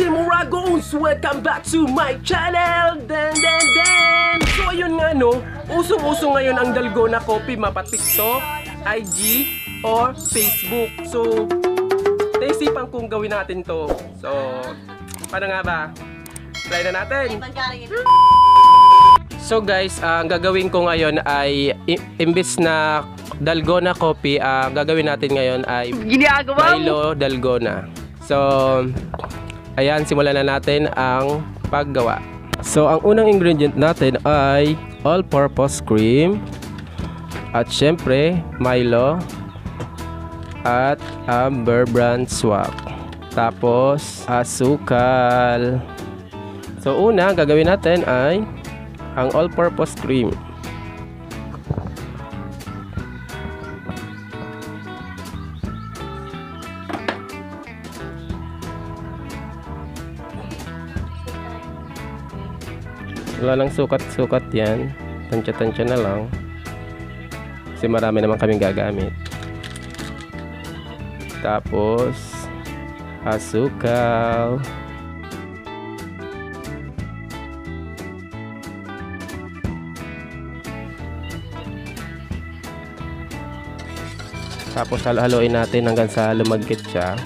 Simuragos! Welcome back to my channel! Den, den, den! So ayun nga no, usong-uso ngayon ang Dalgona Coffee mapa TikTok, IG, or Facebook. So, naisipan kong gawin natin to. So, paano nga ba? Try na natin! So guys, ang gagawin ko ngayon ay i- imbis na Dalgona coffee, ang gagawin natin ngayon ay Milo Dalgona. So, ayan, simulan na natin ang paggawa. So, ang unang ingredient natin ay all-purpose cream at syempre, Milo at Amber Brand Swak. Tapos, asukal. So, una, gagawin natin ay ang all-purpose cream. Wala lang sukat-sukat yan. Tansya-tansya na lang. Kasi marami naman kaming gagamit. Tapos, asukal. Tapos halo-haloin natin hanggang sa lumagkit siya.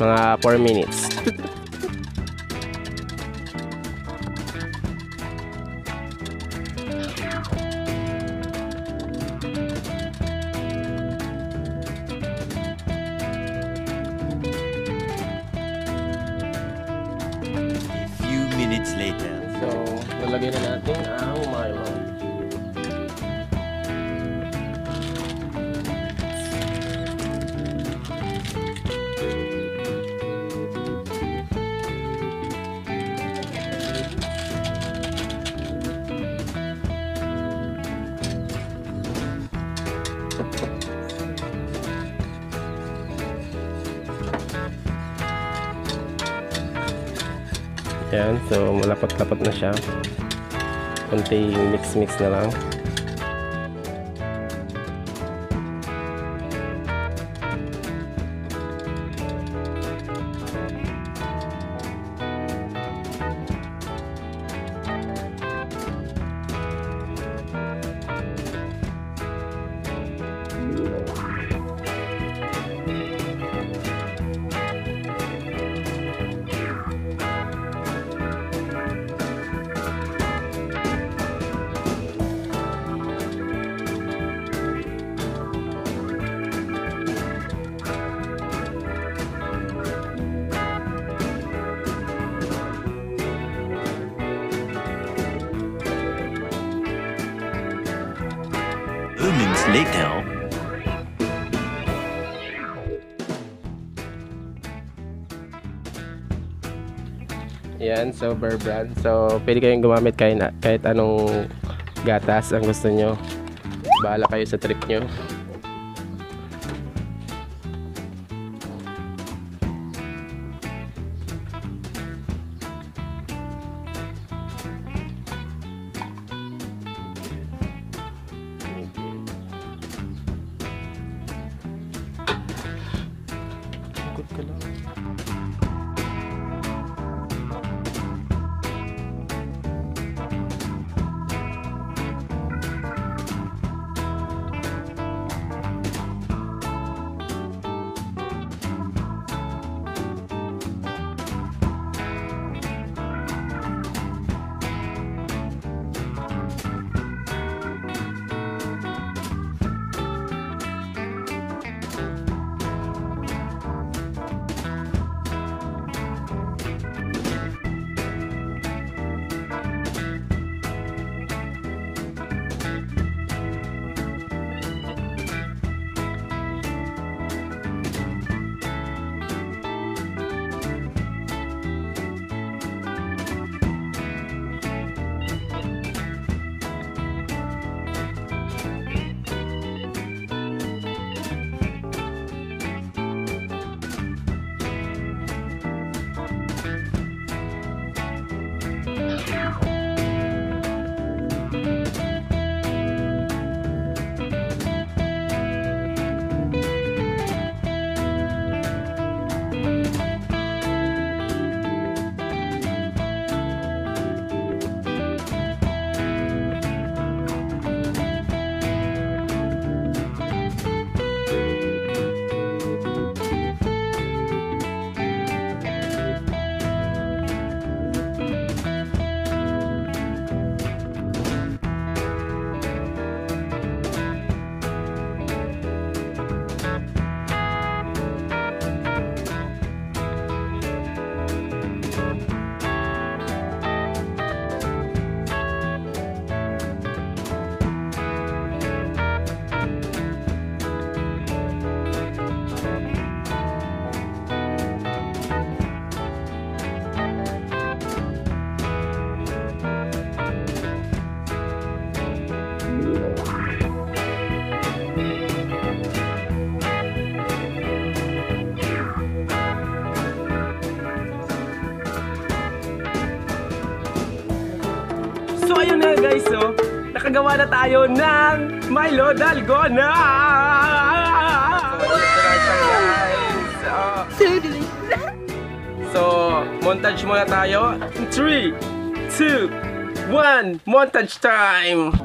Mga 4 minutes. Minutes later. So, lalagay na natin ang Milo. Yan, so malapat-lapat na siya. Kunting mix-mix na lang. Yan, so Bear Brand. So, pwede kayong gumamit kahit, kahit anong gatas ang gusto nyo. Bahala kayo sa trip nyo. Nakagawa na tayo ng Milo Dalgona! So. So, montage muna tayo. 3, 2, 1, montage time!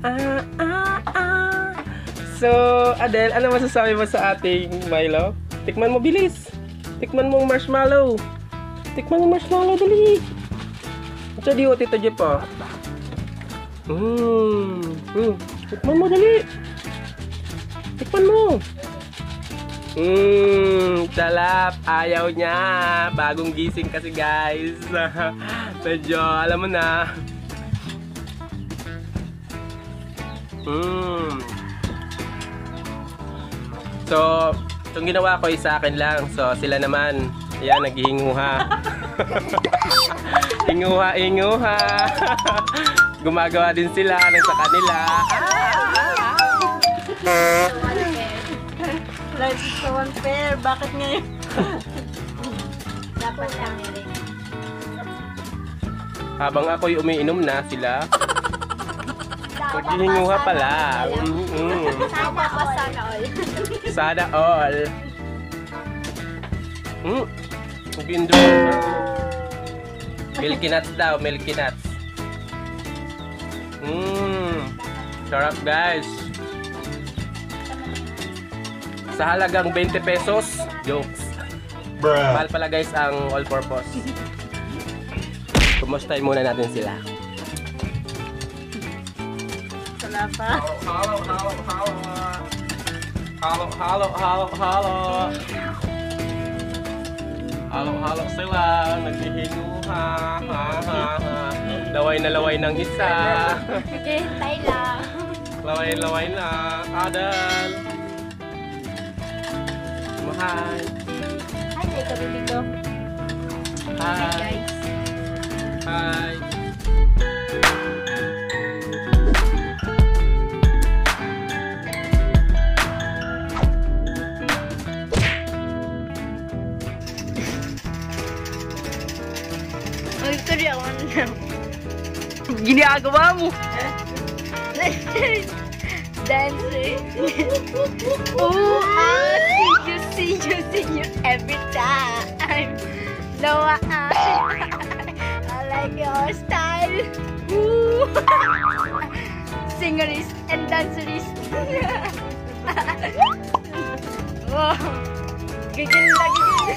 Ah, ah, ah. So, Adele, ano masasabi mo sa ating Milo? Tikman mo, bilis. Tikman mo marshmallow. Tikman mo marshmallow, dali. Ito di tito Jeff pa. Mmm. Mm. Tikman mo, dali. Tikman mo. Mmm, talap. Ayaw niya. Bagong gising kasi, guys. Medyo, alam mo na. Mm. So, itong ginawa ko is sa akin lang. So, sila naman, yan, naghihinguha. hinguha, hinguha. Gumagawa din sila ng sa kanila. Life is so unfair. Bakit ngayon? Dapat lang rin. Habang ako'y umiinom na sila, naghihinguha pala. Mm-mm. Sana pa sana all. Sana all. Mm. Nag-enjoy. Milky nuts daw, milky nuts. Mmm. Sarap guys. Sa halagang 20 pesos, jokes. Mahal pala guys ang all purpose. Kumustahin muna natin sila. Wala pa. Halo, halo, halo. Halo, halo, halo, halo. Halo, halo sila. Naghihinguha. Ha, ha, ha. Laway na laway ng isa. Hintay lang. Laway, laway na. Adal. Mahal. Hi, kami dito. Hi. Guys. Hi. Ginagawa mo! Dancing! Ooh, i see you, see you, see you every time! Noah, I, ah. I like your style! Ooh. And danceries! oh, gigil na gigil!